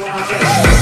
Wow.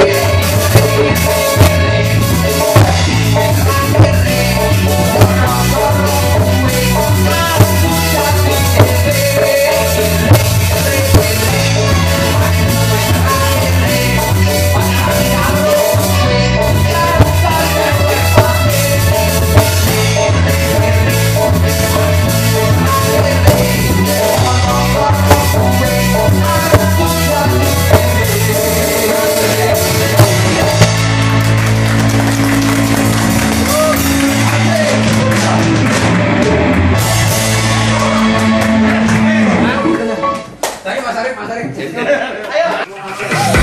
Thank Yeah.